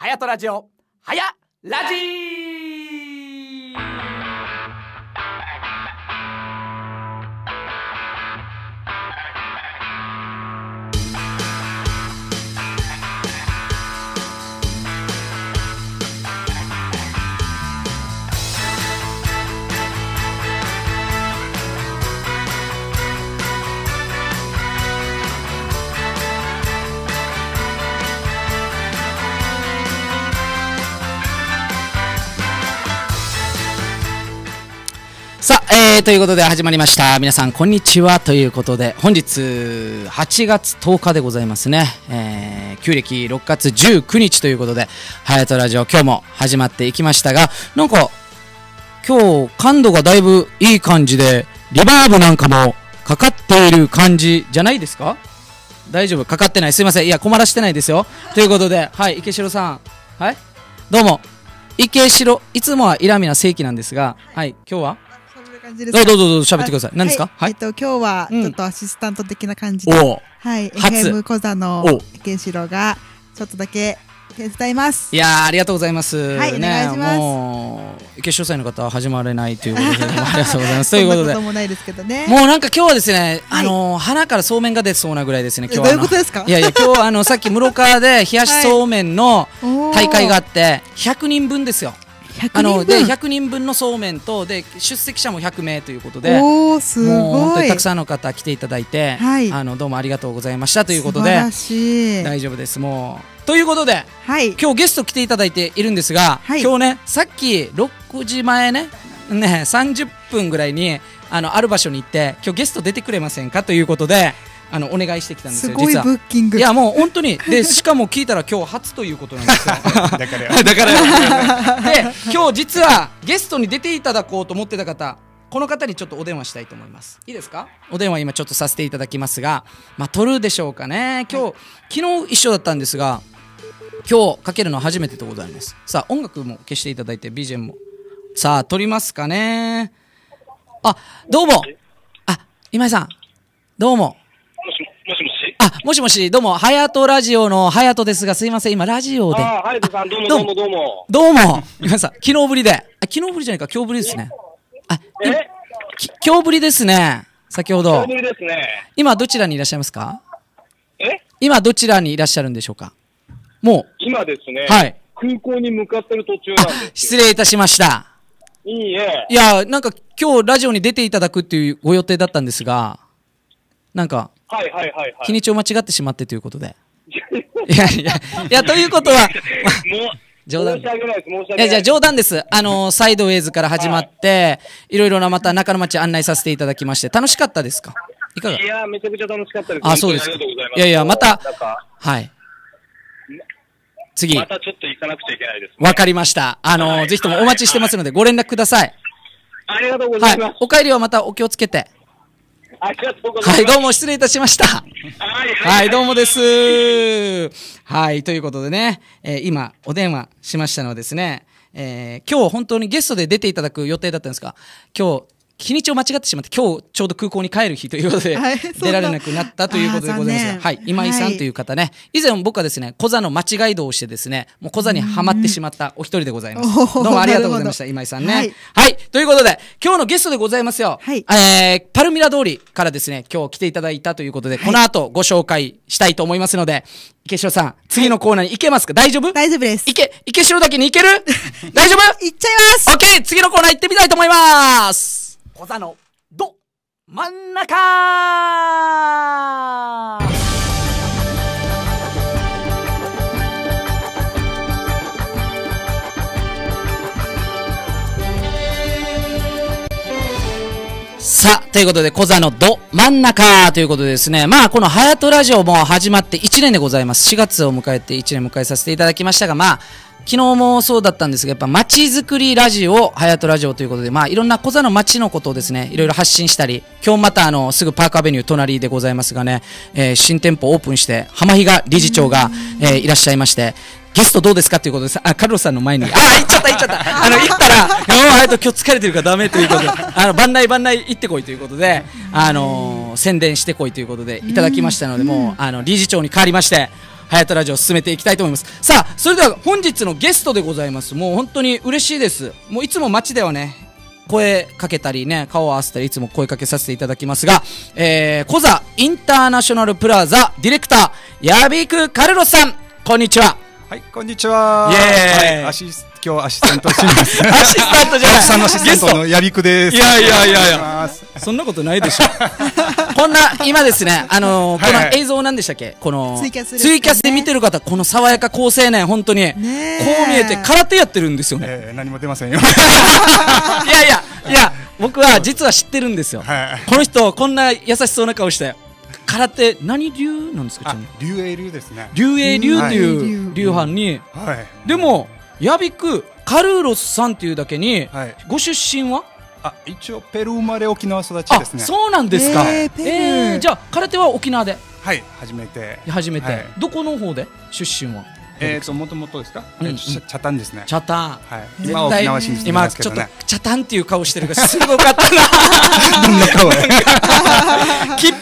はやとラジオはやラジということで始まりました。皆さん、こんにちは。ということで、本日、8月10日でございますね。えー、旧暦6月19日ということで、ハヤトラジオ、今日も始まっていきましたが、なんか、今日、感度がだいぶいい感じで、リバーブなんかもかかっている感じじゃないですか？大丈夫？かかってないすいません。いや、困らしてないですよ。ということで、はい、池城さん。はいどうも。池城、いつもはイラミな正規なんですが、はい、今日は？感じですどうぞどうぞどうぞ喋ってください。何ですか？はいえっ。と、今日は、うんちょっとアシスタント的な感じで。はい、初 FM 小座おの池城が、ちょっとだけ手伝います。いやーありがとうございます。はいねお願いしますもう、池所祭の方は始まれないということで、ありがとうございます。ということでもですけどね。もうなんか今日はですね、はいあのー鼻からそうめんが出そうなぐらいですね、今日はあの。いうことですか？いやいや、今日あの、さっき室川で冷やしそうめんの大会があって、100人分ですよ。100あの、で、人分。100人分のそうめんと、で、出席者も100名ということで、おー、すもう本当ごい。にたくさんの方来ていただいて、はいあの、どうもありがとうございましたということで素晴ら、しい。大丈夫です、もう。ということで、はい。今日ゲスト来ていただいているんですが、はい今日ねさっき6時前ねね30分ぐらいにあのある場所に行って今日ゲスト出てくれませんかということであのお願いしてきたんですすごいブッキング。いやもう本当にでしかも聞いたら今日初ということなんですよ。だからよ。だからで今日実はゲストに出ていただこうと思ってた方この方にちょっとお電話したいと思います。いいですか？お電話今ちょっとさせていただきますがまあ取るでしょうかね。今日、昨日一緒だったんですが今日かけるのは初めてでございます。さあ音楽も消していただいて BGM も。さあ撮りますかね。あどうも。あ今井さん。どうも。あもしもしどうもハヤトラジオのハヤトですがすいません今ラジオでああ、ハヤトさん、どうもどうもどうもどうも。皆さん、昨日ぶりで。あ、昨日ぶりじゃないか、今日ぶりですね。あ、いえき今日ぶりですね。先ほど久。ぶりですね。今どちらにいらっしゃいますか？え？今どちらにいらっしゃるんでしょうか？も今ですね、う、はい。空港に向かってる途中なんあですよ。失礼いたしました。いいえ。いや、なんか今日ラジオに出ていただくっていうご予定だったんですが、なんかはいはいはいはい。日にちを間違ってしまってということで。いやいや、いや、ということは、もう、冗談申し訳ないです、申し訳ないいや、じゃあ冗談です。あのサイドウェイズから始まって、いろいろなまた中野町案内させていただきまして、楽しかったですか？いかが？いや、めちゃくちゃ楽しかったです。あそうですか本当にありがとうございます。いやいやまたはい。次、またちょっと行かなくちゃいけないです、ね。わかりました。あのはいぜひともお待ちしてますので、ご連絡ください。ありがとうござはいます。。お帰りはまたお気をつけて。ありがとうござはいい、ます。どうも失礼いたしました。はいはい、どうもです。はい、ということでね、えー今、お電話しましたのはですね、えー今日本当にゲストで出ていただく予定だったんですが、今日、日にちを間違ってしまって、今日ちょうど空港に帰る日ということで、出られなくなったということでございます。はい、今井さんという方ね、以前僕はですね、小座の間違い道をしてですね、もう小座にはまってしまったお一人でございます。おーど。うもありがとうございました、今井さんね。はい。はい、ということで、今日のゲストでございますよ。はい。えーパルミラ通りからですね、今日来ていただいたということで、この後ご紹介したいと思いますので、池城さん、次のコーナーに行けますか？大丈夫？大丈夫です。いけ、池城だけに行ける？大丈夫？いっちゃいます。オッケー次のコーナー行ってみたいと思います小座の、ど、真ん中さあ、ということで、小座のど真ん中ということでですね、まあ、このハヤトラジオも始まって1年でございます。4月を迎えて1年迎えさせていただきましたが、まあ、昨日もそうだったんですが、やっぱ街づくりラジオ、ハヤトラジオということで、まあ、いろんな小座の街のことをですね、いろいろ発信したり、今日またあの、すぐパークアベニュー隣でございますがね、えー新店舗オープンして、浜比嘉理事長が、えーいらっしゃいまして、ゲストどうですかっていうことです。あ、カルロスさんの前に。あ、行っちゃった行っちゃった。あの、行ったら、もう、あと今日疲れてるからダメということで、あの、番内番内行ってこいということで、あのー宣伝してこいということで、いただきましたので、もう、あの、理事長に代わりまして、ハヤトラジオを進めていきたいと思います。さあそれでは本日のゲストでございます。もう本当に嬉しいです。もういつも街ではね声かけたりね顔を合わせたりいつも声かけさせていただきますが、えー、コザインターナショナルプラザディレクターヤビクカルロスさん。こんにちは。はい、こんにちは。イエーイ。はいアシス今日アシスタントします。アシスタントじゃない。んのアシスタントのやびくです。いやいやいやいや。そんなことないでしょこんな今ですね あのーはい。はいこの映像なんでしたっけ？このツイキャスですかね。ツイキャスで見てる方この爽やか好青年本当に、え。こう見えて空手やってるんですよね、えー、何も出ませんよ。いやいやいや僕は実は知ってるんですよ、はい。この人こんな優しそうな顔して空手何流なんですか？ちなあみに、竜英流ですね。竜英流っていうはい。流派に、はい。で、もヤビクカルーロスさんっていうだけに、はい。ご出身は？あ、一応ペルー生まれ沖縄育ちあですね。そうなんですか、えーえーじゃあ空手は沖縄で？はい、初めて。初めて、はいどこの方で？出身は？えっと、もともとですか？うんえーとチャタンですね。チャタンはい。絶今は沖縄進出してま今ちょっとすけどね。チャタンっていう顔してるからすごかった どんな顔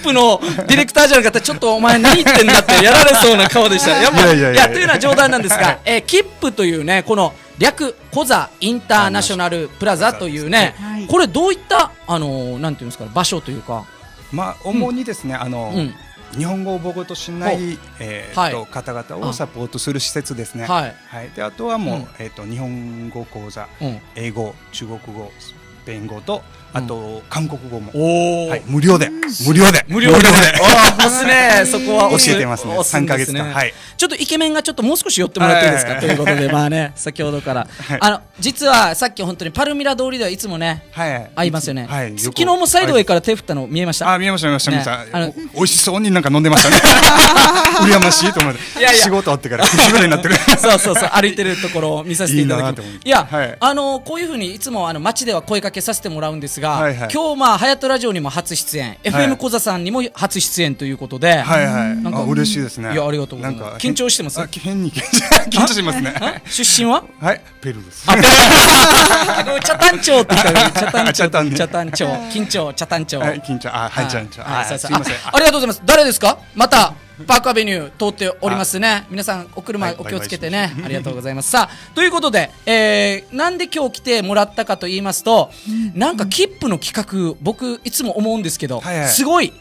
プのディレクターじゃなかったらちょっとお前何言ってんだってやられそうな顔でした。やっぱいやいや。いやいやというのは冗談なんですが、はい。えーキップというねこの略コザインターナショナルプラザというね、はい。これどういったあのーなんていうんですか場所というか？まあ、主にですね、あのうん。日本語を母語としない、えーはい。と方々をサポートする施設ですね。はい。はい、であとはもう、うん。えっ、と日本語講座、うん。英語、中国語、スペイン語とあと、韓国語も、おはい、無料で。無料で。無料で。ああすね。そこは教えてますね。三ヶ月間、はい。ちょっとイケメンがちょっともう少し寄ってもらっていいですか、はい。ということでまあね先ほどから、あの実はさっき本当にパルミラ通りではいつもねはい。会いますよね、昨日もサイドウェイから手振ったの見えました、あ、見えました、見えました、見えまねあのした。お美味しそうになんか飲んでましたね。羨ましいと思って。いやいや。仕事終わってから、口ぐらいになってる。そうそうそう歩いてるところを見させていただきいいなと思って。いや、はい。あのこういうふうにいつもあの街では声かけさせてもらうんですが、はいはい。今日まあハヤトラジオにも初出演、FM 小座さんにも初出演ということで、はいはい。なんかあ、嬉しいですね。いやありがとうございます。なんか緊張してます？あ変に緊張 緊張しますね。あ出身は？はい、ペルーです。あの茶炭町って言ったら茶炭町茶炭ね。茶炭町緊張茶炭町はい、緊張、あ、はい、ちゃんちゃん。はいそうそう。あすいません。あありがとうございます。誰ですか？またパークアベニュー通っておりますね。皆さんお車はいお気をつけてね。ありがとうございます。さあということで、えー、なんで今日来てもらったかと言いますと、なんかキップの企画僕いつも思うんですけど、はいはい。すごい。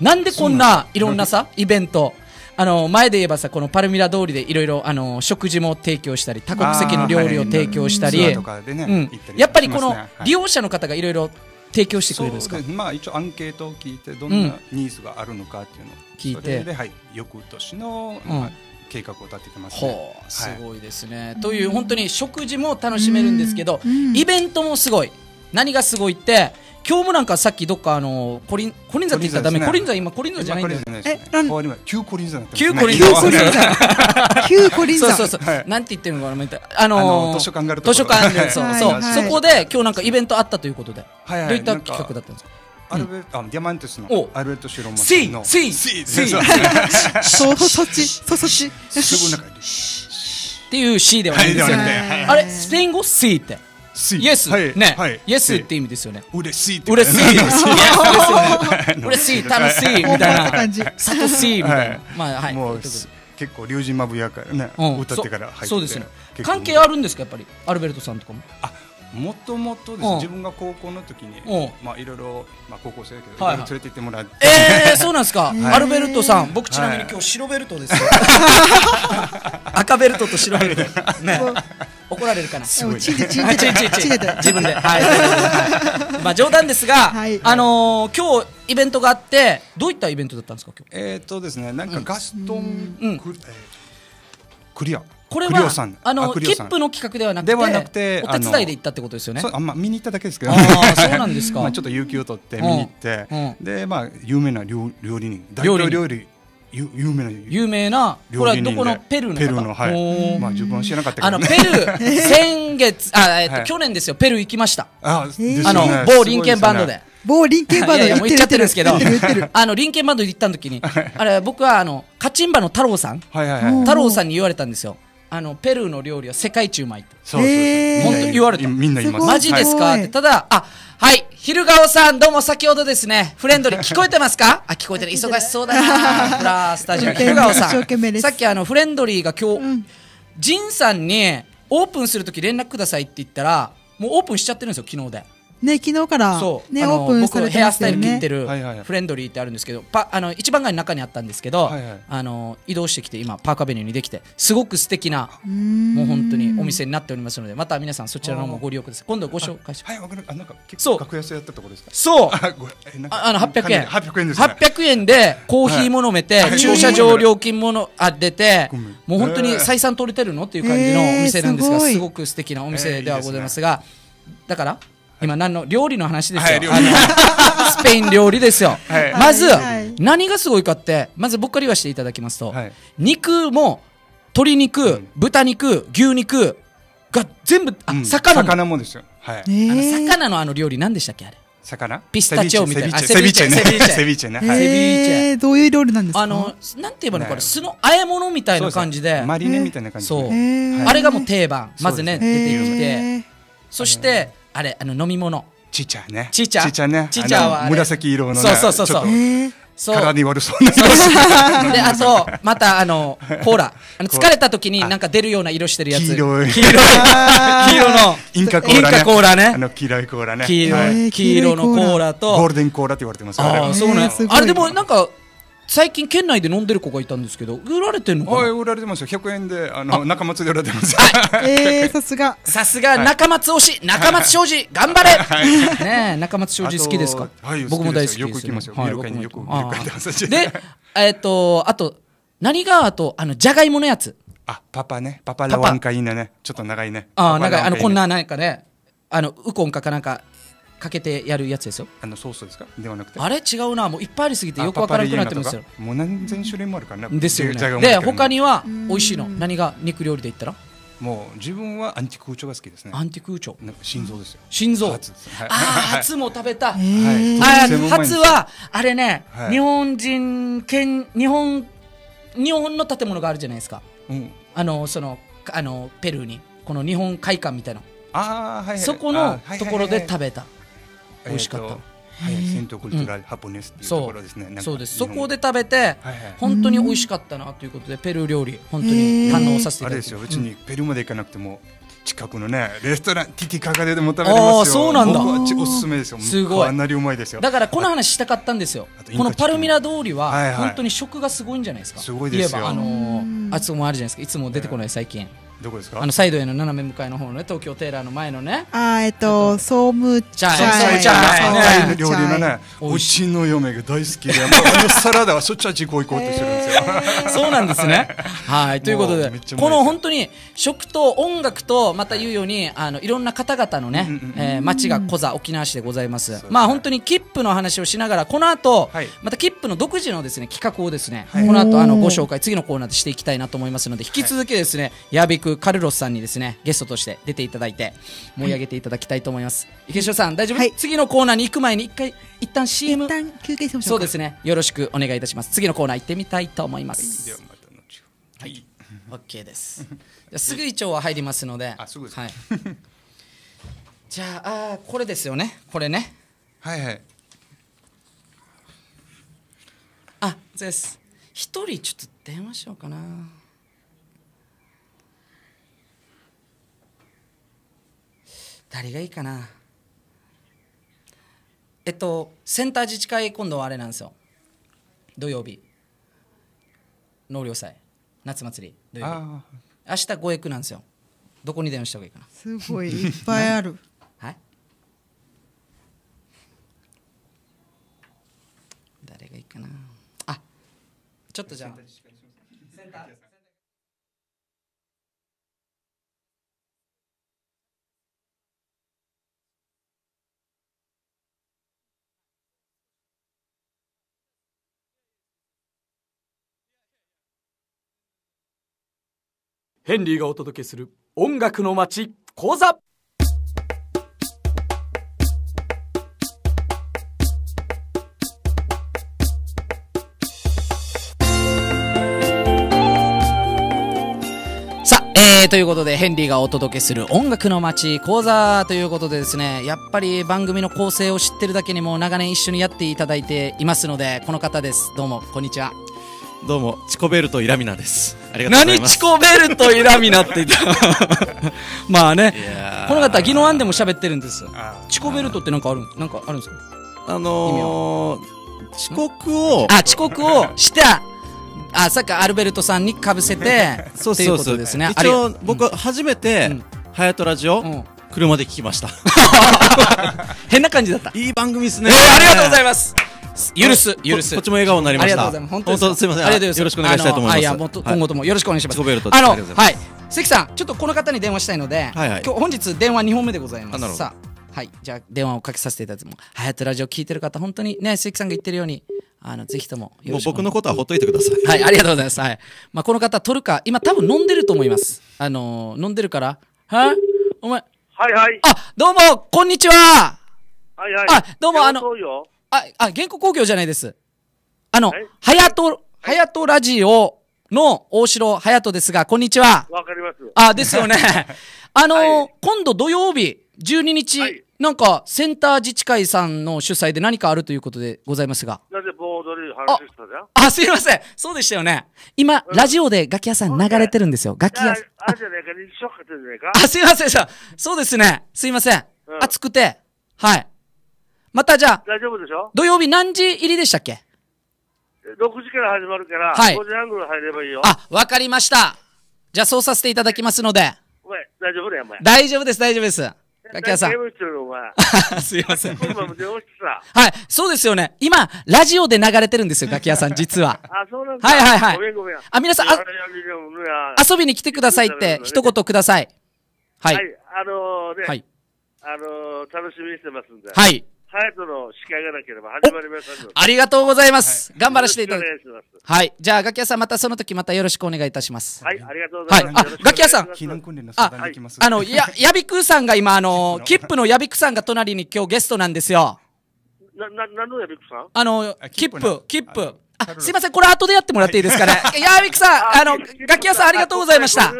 なんでこんないろんなさ イベントあの前で言えばさこのパルミラ通りでいろいろあの食事も提供したり多国籍の料理を提供したり、うん。やっぱりこの利用者の方がいろいろ提供してくれるんですか？まあ一応アンケートを聞いてどんうん。なニーズがあるのかっていうのを聞いて。それではい翌年の、うん。まあ、計画を立ててますね。ほうすはい。ごいですね、という本当に食事も楽しめるんですけど、うん。イベントもすごい。何がすごいって今日もなんかさっきどっかあのコリンコリンザって言ったらダメ？ココリンザ今コリンザじゃないんだよね。えなん？旧コリンザになって旧コリンザ旧コリンザ旧コリンザそうそうそう、はい。なんて言ってるのかなみた。いなあのー図書館がある図書館でそうそう、そこで今日なんかイベントあったということで、はいはい。どういったなんか企画だったんですか？アルベルト、あディアマンテスのお。アルベルト・シュローマンの。C C C C そうそう。そっちそうそっちすぐ中にっていう C ではないんですよ、はあれ？スペイン語？C って C イエス、はい。ね、はい。イエスって意味ですよね。嬉しいって嬉しい。です。は 嬉しい、楽しい。みたい大なな感じ。楽しい。みたいは。ない。まあはい。結構龍神まぶやからね、うん。歌ってから入って。そうですね。関係あるんですかやっぱり？アルベルトさんとかも。あもともとですうん。ね自分が高校の時にうん。まあいろいろまあ高校生だけどはい連れて行ってもらって。ええそうなんですか。い。アルベルトさん、僕ちなみにはい。今日白ベルトですよ。赤ベルトと白ベルト。ね。怒られるかな。自分で。はい。まあ冗談ですが、はい。あのー今日イベントがあってどういったイベントだったんですか今日。えっとですねなんかガストンうん。クリえークリアこれはあのクリオさん。キップの企画ではなくてではなくてお手伝いで行ったってことですよね。あんま見に行っただけですけどあーそうなんですか。まあちょっと有給を取って見に行って。うん。でまあ有名な料料理人。大料理人統料理有有名な有名なこれはどこのペルーの方？ペルーのはい。まあ自分は知らなかったけあのどねペルー 先月あ、えっとはい。去年ですよ。ペルー行きました。あですよね。あの某林ンバンドで。某リンケンバンドいやいやもう言っちゃってるんですけど。あの林ンバンドで行った時にあれ僕はあのカチンバの太郎さん。はいはいはい。うん太郎さんに言われたんですよあのペルーの料理は世界一うまいって。そうそうそう。本当言われた。みんな言い。ますマジですか？はいってただあはい。昼顔さん、どうも先ほどですね、フレンドリー聞こえてますか？あ、聞こえてる。忙しそうだな。ほら、スタジオ。昼顔さん。さっきあの、フレンドリーが今日、ジンさんにオープンするとき連絡くださいって言ったら、もうオープンしちゃってるんですよ、昨日で。ね、昨日から、そう、ね、オープンされ僕ヘアスタ。イル切ってるフレンドリーってあるんですけど、パあの一番街の中にあったんですけど、はいはい。あの移動してきて今パークアベニューにできてすごく素敵なもう本当にお店になっておりますのでまた皆さんそちらの方もご利用ください。今度ご紹介します。はい、わかる。あ、なんか、結そう。構格安やったところですか？そう。あ、の800円。八百円ですね。800円でコーヒーも飲めて、はい。駐車場料金ものあ出てもう本当にえー。採算取れてるの？っていう感じのお店なんですが、えーすごい。すごく素敵なお店ではございますが、だから今何の料理の話ですよ、はいスペイン料理ですよ、はい。まず、はいはい。何がすごいかってまず僕から言わせていただきますと、はい。肉も鶏肉、ん。豚肉牛肉が全部あ、うん。魚も。魚もですよ。はい。あのえー魚のあの料理何でしたっけあれ？魚？ピスタチオみたいな。セビーチェ。あセビーチェ。ね。セビーチェ。えー、どういう料理なんですか？あのなんて言えばいいのこれね。酢の和え物みたいな感じで。マリネみたいな感じ。そう。あれがもう定番。まずね出てきへて。ーそしてあれあの飲み物。ちっちゃいね。ちっちゃ。ちっちゃいね。ちっちゃは紫色のね。そうそうそうそう。体に悪そうな。であとまたあのコーラ。あの疲れた時になんか出るような色してるやつ。黄色い。黄色い。黄色の。インカコーラね。インカコーラね。あの黄色いコーラね。黄色はいいい黄色のコーラと。ゴールデンコーラって言われてますよ。あれ。はああそうねへーすごいあれでもなんか最近県内で飲んでる子がいたんですけど売られてんのかはい、な売られてますよ。100円で、あの、中松で売られてます。よ。えー、さすが。さすが中松推し。中松庄司頑張れ。ねえ中松庄司好きですか？はい僕も大好きですよく行きますよ。はい。ビール会によく。僕もビール会でえっとあと何があとあのじゃがいものやつ。あ、パパね。パパラワンカイーナね。ちょっと長いね。ああなんかあのこんな。ななんかねあのウコンかかなんかかけてやるやつですよ。あの、ソースですか？ではなくて。あれ？違うな。もういっぱいありすぎてよくわからなくなってますよ。もう何千種類もあるからね。ですよね。で他には美味しいの。何が？肉料理で言ったら？もう自分はアンティクーチョが好きですね。アンティクーチョなんか心臓ですよ。心臓。ああ初も食べた。えー。あとってもうまいんですよ初はあれね、はい。日本人県日本日本の建物があるじゃないですか。うん。あのそのあのペルーに。この日本会館みたいな、ああ、はいはい。そこのところで食べた美味しかった。はい、セントクルチュラルハポネスっていうところですね。そう。です。そこで食べて、はいはい。本当に美味しかったなということでペルー料理本当に堪能させていただきまあれですよ、別にペルーまで行かなくても、近くのね、レストラン、ティティカガででも食べれますよ。あーそうなんだ。おすすめですよ。すごい。かなりうまいですよ。だからこの話したかったんですよ。このパルミラ通りははいはい。本当に食がすごいんじゃないですか。すごいですよ。言えばあのーあそこもあるじゃないですか。いつも出てこない最近どこですか？あのサイドへの斜め向かいの方のね東京テーラーの前のね。あーえっとソームチャイチャイ料理のね、美味しうちの嫁が大好きで、もうあのサラダはしょっちゅう自己行こうとしてるんですよ。そうなんですね。はい、ということでこの本当に食と音楽とまた言うようにあのいろんな方々のねえー街が小座沖縄市でございます。ですねまあ本当に切符の話をしながらこの後、はい。また切符の独自のですね企画をですね、はい。この後あのご紹介次のコーナーでしていきたいなと思いますので引き続きですね、ヤビクカルロスさんにですねゲストとして出ていただいて盛り上げていただきたいと思います、池城さん大丈夫、はい次のコーナーに行く前に一回一旦 CM 一旦休憩しましょそううですねよろしくお願いいたします次のコーナー行ってみたいと思います、ではまた後ほどはい。オッケーです。じゃあすぐ一丁は入りますので。あすぐですはい。じゃああーこれですよね。これね。はいはい。あ、そうです。一人ちょっと電話しようかな。誰がいいかな。えっとセンター自治会今度はあれなんですよ。土曜日。納涼祭夏祭り土曜日。あ明日ご役なんですよ。どこに電話した方がいいかな。すごいいっぱいある はい。誰がいいかな。あ、ちょっとじゃあ。センター。ヘンリーがお届けする音楽の街講座。さあ、えー、ー、ということでヘンリーがお届けする音楽の街講座ということでですねやっぱり番組の構成を知ってるだけにも長年一緒にやっていただいていますのでこの方です。どうもこんにちは。どうも、チコベルトイラミナです。何チコベルトイラミナって言った。まあね。この方はギノアンでも喋ってるんです。チコベルトってなんかあるなんかあるんですか？あのー、遅刻を、あ遅刻をした。あさっきアルベルトさんにかぶせて そうっていうことですね。一応、僕、初めてうん、ハヤトラジオ、うん。車で聞きました。変な感じだった。いい番組ですね。えー、ありがとうございまます許す許すこっちも笑顔になりました。ありがとうございます。本当ですか？すいません。ありがとうございます。よろしくお願いしたいと思います。いや、もっと今後ともよろしくお願いします。あの、ありがとうござはいい。関さん、ちょっとこの方に電話したいので、はいはい今日本日電話2本目でございます。あなるほどさあ、はい。じゃあ、電話をかけさせていただいても、はやとラジオ聞いてる方、本当にね、関さんが言ってるように、あの、ぜひともよもうろしくお願い僕のことはほっといてください。はい、ありがとうございます。はい。まあ、この方、取るか、今多分飲んでると思います。あのー、飲んでるから、は？いお前、はいはい。あ、どうも、こんにちははいはい。あどうもあの。あ、あ、原稿工業じゃないです。あのはやと、はやとラジオの大城はやとですが、こんにちは。わかります。あ、ですよね。あのーはい今度土曜日、12日、はいなんか、センター自治会さんの主催で何かあるということでございますが。なぜ盆踊り話したじゃん？あ、すいません。そうでしたよね。今、ラジオで楽器屋さん流れてるんですよ。楽器屋あさん。あれじゃないか、日照かってんじゃないか？あ、すいません。さそうですね。すいません。うん暑くて。はい。またじゃあ、大丈夫でしょ？土曜日何時入りでしたっけ ?6 時から始まるから、はい5時半ぐらい入ればいいよ。あ、わかりました。じゃあ、そうさせていただきますので。お前、大丈夫だよ、お前。大丈夫です、大丈夫です。楽器屋さんゲー。ムしてるの、お前？すいません。今も電話してさ。はい、そうですよね。今、ラジオで流れてるんですよ、楽器屋さん、実は。あ、そうなんだ。はいはいはいごめんごめん。あ皆さんあいやいやいやいや遊びに来てくださいって、一言ください。ははいい。。あのーね、はい。あのー楽しみにしてますんで。はい。ハヤトの司会がなければ始まりませんので。ありがとうございます。頑張らせていただきます。はい。じゃあ、楽器屋さん、またその時またよろしくお願いいたします。はい、ありがとうございます。はいあガキ屋さん避難訓練の相あ談できます。あの、や、やびくさんが今、あの、キップのやびくさんが隣に今日ゲストなんですよ。な、な、なんのやびくさん？あの、あキップキップの、キップ。あ、すいません、これ後でやってもらっていいですかね？やびくさん、あの、楽器屋さんありがとうございました。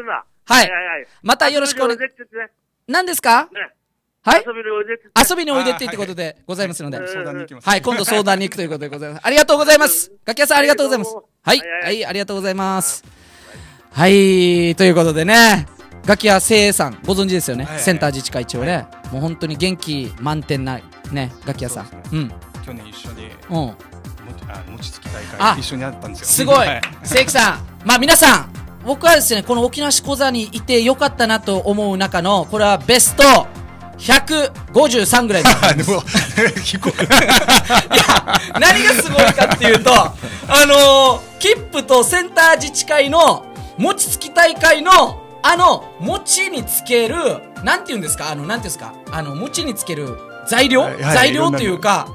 はいはいまたよろしくお願い何ですか？ね。はい遊びにおいでって言って。遊びにおいでってってことでございますので。はい相談に行きます。はい、今度相談に行くということでございます。ありがとうございます。楽器屋さんありがとうございます。はい、はい、ありがとうございます。はい、ということでね、楽器屋せいさん、ご存知ですよねセンター自治会長ね。もう本当に元気満点なね、楽器屋さんそう。うん。去年一緒にうん。あ餅つき大あ会一緒にやったんですよ。すごいは。正規さん。まあ皆さん、僕はですね、この沖縄市講座にいてよかったなと思う中の、これはベスト153ぐらいい。や、何がすごいかっていうと、あのー、キップとセンター自治会の餅つき大会の、あの、餅につける、なんて言うんですか？あの、なんて言うんですか？あの、餅につける材料、はいはい材料というか、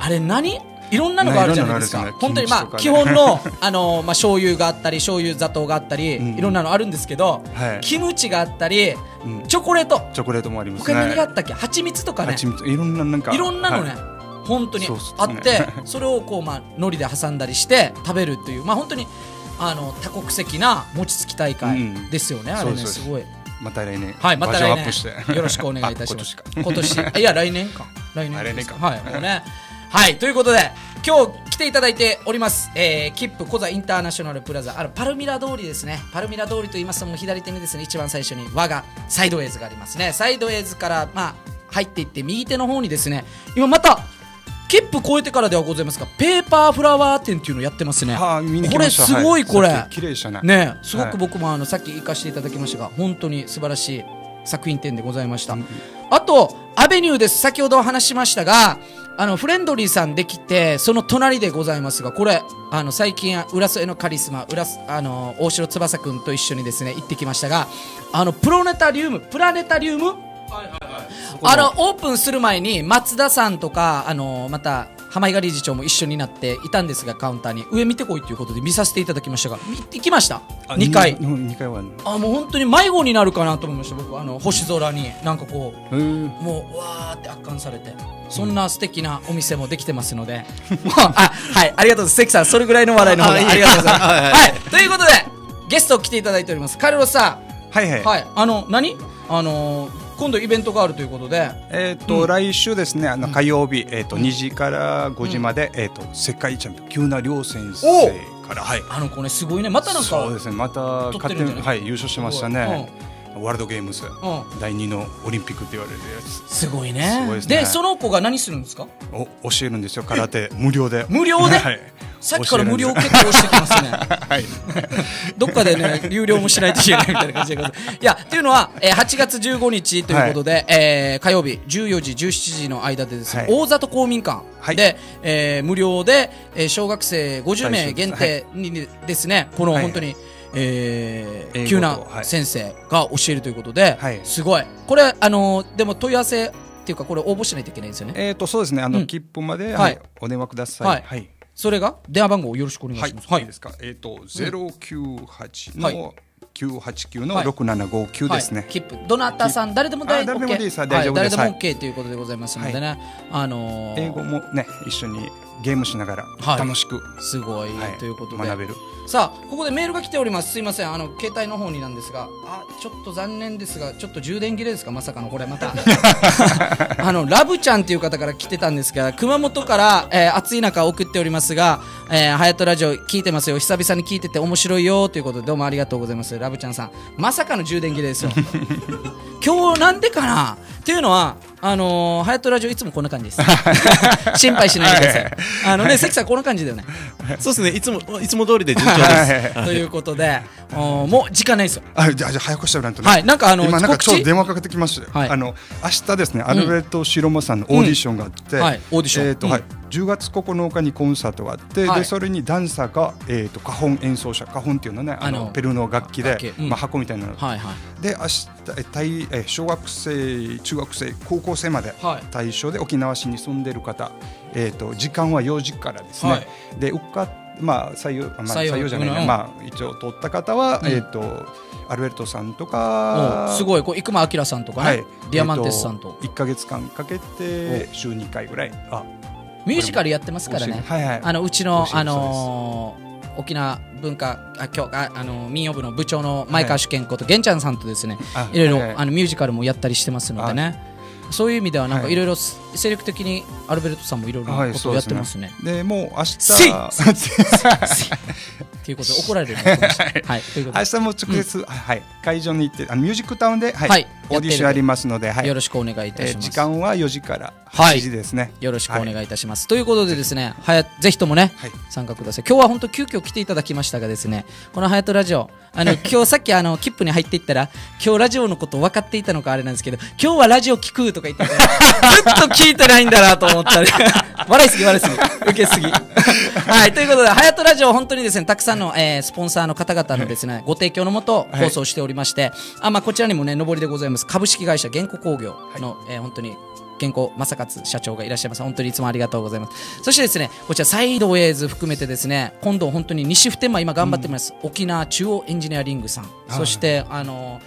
あれ何？いろんなのがあるじゃないですか。本当にまあ、基本の、あのー、まあ、醤油があったり、醤油砂糖があったり、うんいろんなのあるんですけど、はい。キムチがあったり、うん。チョコレート、チョコレートもあります他に何があね。ったっけ？蜂蜜とかね。いろんななんかいろんなのね、はい。本当にあって、それをこう、まあ、海苔で挟んだりして食べるという、まあ、本当にあの多国籍な餅つき大会うんですよね、あれね、す。すごい。また来年。はい、また来年。よろしくお願いいたします。あ今今年。あいや、来年か。来 年あ来年かはい、もうね。はい、ということで、今日来ていただいております、えー、キップコザインターナショナルプラザ、あの、パルミラ通りですね。パルミラ通りと言いますと、もう左手にですね、一番最初に我がサイドウェイズがありますね。サイドウェイズから、まあ、入っていって、右手の方にですね、今また、キップ超えてからではございますが、ペーパーフラワー展っていうのをやってますね。はあこれすごい、はこれ。さっき綺麗でしたね。ねすごはいく僕もあのさっき行かせていただきましたが本当に素晴らしい作品展でございました、うんあとアベニューです先ほど話しましたがあのフレンドリーさんできてその隣でございますがこれあの最近浦添のカリスマ浦すあの大城翼くんと一緒にですね行ってきましたがあのプロネタリウムプラネタリウムあのオープンする前に松田さんとかあのまた浜井賀理事長も一緒になっていたんですがカウンターに上見てこいということで見させていただきましたがみ行きました？あ2回。にに二回は。ね。あもう本当に迷子になるかなと思いました。僕あの星空になんかこうもうわーって圧巻されてそんな素敵なお店もできてますので、あはいありがとうございます。関さんそれぐらいの笑い。の方がありがとうございます。はいはい。はい。ということでゲスト来ていただいております。カルロスさん。はいはい。はい。あの、何？あの、今度イベントがあるということで、えっと、うん。来週ですね、あの火曜日、えっと2時から5時まで、えっと世界チャンピオン、急な亮先生から、はい。あの子ね、すごいね。またなんか、そうですね、また取ってるんじゃない？はい優勝しましたね。ワールドゲームズ、うん。第二のオリンピックって言われるやつ。すごいね。でその子が何するんですか？お教えるんですよ。空手。無料で。無料で？はい、さっきから無料結構してきますね。はい。どっかでね、有料もしないといけないみたいな感じで。いや、っていうのは、えー8月15日ということで、えー火曜日14時、17時の間でですね、はい。大里公民館はい。で、えー無料で、えー小学生50名限定にですね、このはい。本当に、えー急なはい先生が教えるということで、はい。すごい。これ、あのーでも問い合わせっていうか、これ応募しないといけないんですよね。えっとそうですね。あの、うん。切符まで、ははい。い、お電話ください。はい。はい。それが？電話番号よろしくお願いはいします。はい、い。いですか？えっ、とゼロ九八はい。の九八九のはい。六七五九ですね、はい、切符。どなたさん誰でも大丈夫です。誰でも OK ということでございますのでね、あのー英語もね一緒にゲームしながらはい。楽しく、すごい、はい。ということで。学べるさあここでメールが来ております。すいません。あの携帯の方になんですが。あちょっと残念ですがちょっと充電切れですか？まさかのこれ。また。あのラブちゃんという方から来てたんですが熊本から、えー暑い中送っておりますが「えー、ハヤトラジオ聞いてますよ。久々に聞いてて面白いよ」ということでどうもありがとうございます。ラブちゃんさん。まさかの充電切れですよ。今日なんでかな？っていうのはあのー、ハヤトラジオいつもこんな感じです。心配しないでください。あのね関さんこんな感じだよね。そうですね、いつも、いつも通りで順調です。ということで、もう時間ないですよ。あじゃあじゃあ早くしておらんとね。はい、なんかあの、今なんかちょうど電話かけてきましたよ、はい。あの明日ですね、アルベルト・シロモさんのオーディションがあって、うん。はいオーディション。うんえーとはい、10月9日にコンサートがあって、はい。でそれにダンサーが、えー、と花本演奏者花本っていうのねあのペルーの楽器でまあ、箱みたいなの。はいはい。で明日え対え小学生中学生高校生まではい。対象で沖縄市に住んでる方、えー、と時間は4時からですね、はい。で受かっまあ採用、まあ、採用。じゃないね、うんまあ一応取った方は、うん。えっ、とアルベルトさんとおかーすごい、こう生間明さんとかね、はい、ディアマンテスさんと、えー、1か月間かけて週2回ぐらい。あミュージカルやってますからね。はいはい。あのうちのあのー沖縄文化あ今日ああの民謡部の部長の前川主健こと玄ちゃんさんとですね、あいろいろ、はいはい。あのミュージカルもやったりしてますのでね。そういう意味ではなんかはい。いろいろ精力的にアルベルトさんもいろいろなことをやってますね。でもう明日 っていうことで怒られる。はい、ということで。明日も直接、はい、会場に行ってあのミュージックタウンで、はいはいオーディションありますので、はい。よろしくお願いいたえーします。時間は4時からはい。8時ですね、よろしくお願はいいいたします。ということでですね、はやぜひともね、はい。参加ください。今日は本当急遽来ていただきましたがですね、このハヤトラジオ、あの 今日さっきあの切符に入っていったら、今日ラジオのこと分かっていたのかあれなんですけど、今日はラジオ聞くとか言ってて、ずっと聞いてないんだなと思ったり、笑いすぎ笑いすぎ、受けすぎ。はい、ということで、ハヤトラジオ本当にですね、たくさんの、えースポンサーの方々のですね、ご提供のもと放送しておりまして、あまあこちらにもね上りでございます株式会社原稿工業の、えー本当に原稿正勝社長がいらっしゃいます。本当にいつもありがとうございます。そしてですね、こちらサイドウェイズ含めてですね、今度本当に西普天間今頑張ってます。沖縄中央エンジニアリングさん。そして、あの、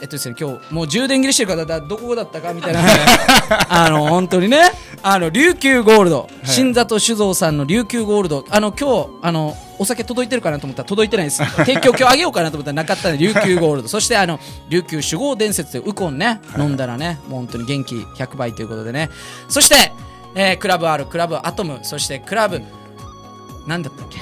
えっとですね、今日もう充電切れしてる方だどこだったかみたいな。あの本当にね。あの琉球ゴールド、新里酒造さんの琉球ゴールド。あの今日あのお酒届いてるかなと思ったら届いてないです。提供今日あげようかなと思ったらなかったんで琉球ゴールド。そしてあの琉球酒豪伝説というウコンね、飲んだらねもう本当に元気100倍ということでね。そして、えークラブ R クラブアトム。そしてクラブなんだったっけ？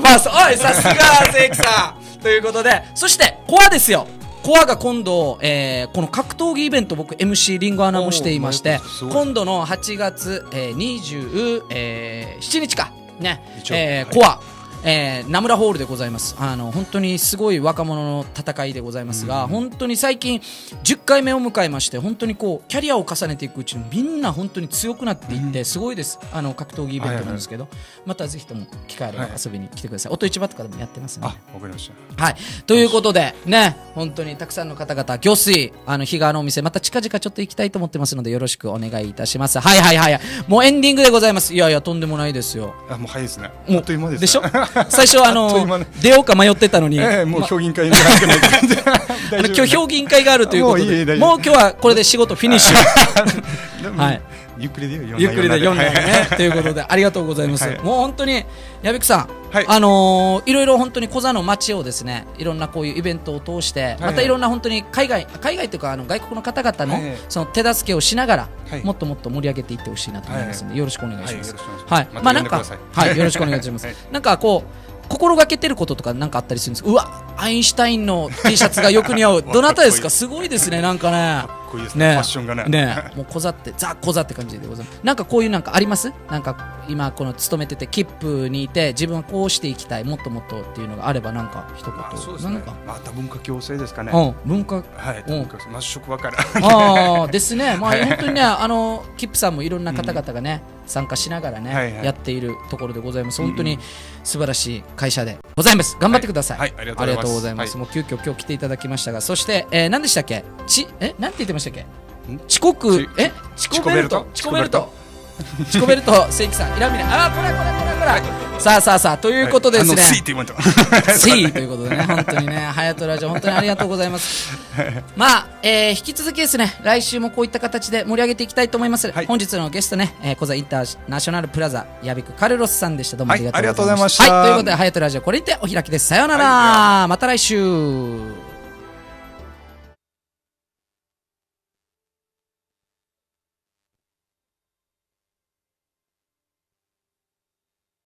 まあそおいさすが関さん。ということでそしてコアですよコアが今度、えーこの格闘技イベント僕 MC リンゴアナもしていまして今度の8月、えー、27、えー、日か。ね。えーコアえー、名村ホールでございます。あの本当にすごい若者の戦いでございますが、本当に最近10回目を迎えまして本当にこうキャリアを重ねていくうちにみんな本当に強くなっていって、すごいです。あの格闘技イベントなんですけど、またぜひとも機会あればはい遊びに来てください、音市場とかでもやってますんで。あわかりました。はい。ということで、ね、本当にたくさんの方々、魚水、あの、日川のお店、また近々ちょっと行きたいと思ってますので、よろしくお願いいたします。はいはいはい。もうエンディングでございます。いやいや、とんでもないですよ。あもう早いですね。もうあっという間ですね。でしょ？最初、あのね、出ようか迷ってたのに、ええもうま評議会今日評議員会があるということで、もう今日はこれで仕事フィニッシュ。はい。ゆっくりでゆっくりで読んだよはいね。ということで、ありがとうございます。はい。もう本当に、矢部さん、はい。あのーいろいろ本当に小座の街をですね、いろんなこういうイベントを通して、い。またいろんな本当に海外、海外というか、あの外国の方々の、はい。その手助けをしながら、はい。もっともっと盛り上げていってほしいなと思いますので、よろしくお願いします。はいよろしくお願いしまあなんかはい、よろしくお願いします。はい。なんかこう。心がけてることとかなんかあったりするんですか？うわアインシュタインの T シャツがよく似合う。どなたですか？すごいですねなんかねこいいですね。ファッションがね。ね。もう小座ってザ小座って感じでございます。なんかこういうなんかあります？なんか今この勤めててキップにいて自分はこうしていきたいもっともっとっていうのがあればなんか一言。あそうですね。また文化共生ですかね。うん文化。はいうん。文化まあ職場から。ああですね、まあ、はい。本当にね、あのキップさんもいろんな方々がね、参加しながらね、はいはいやっているところでございます。本当に素晴らしい会社でございます。頑張ってください。はいはいありがとうございますもう急遽今日来ていただきましたが、そして、えー、何でしたっけ？ちえ、なんて言ってましたっけ？ん？遅刻ちえ？チコベルト？チチコベルトコベルト？チコベルト正規さん、いらみね。あー、これこれこれこれ。さあさあさあということでですね。あの C って言わんとせいということでね、本当にね、ハヤトラジオ、本当にありがとうございます。まあ、えー、引き続きですね、来週もこういった形で盛り上げていきたいと思います。はい本日のゲストね、えー、小座インターナショナルプラザ、ヤビクカルロスさんでした。どうもありがとうございました。はいありがとうございましたはい、ということで、ハヤトラジオ、これにてお開きです。さようなら。また来週。